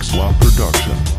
Atomic Production.